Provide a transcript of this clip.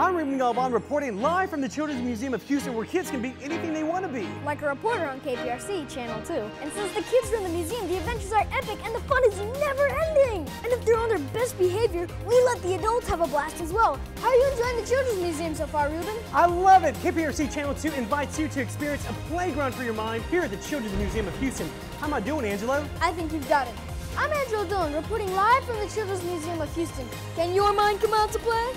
I'm Ruben Galvan reporting live from the Children's Museum of Houston where kids can be anything they want to be. Like a reporter on KPRC Channel 2. And since the kids are in the museum, the adventures are epic and the fun is never ending. And if they're on their best behavior, we let the adults have a blast as well. How are you enjoying the Children's Museum so far, Ruben? I love it. KPRC Channel 2 invites you to experience a playground for your mind here at the Children's Museum of Houston. How am I doing, Angelo? I think you've got it. I'm Angelo Dillon, reporting live from the Children's Museum of Houston. Can your mind come out to play?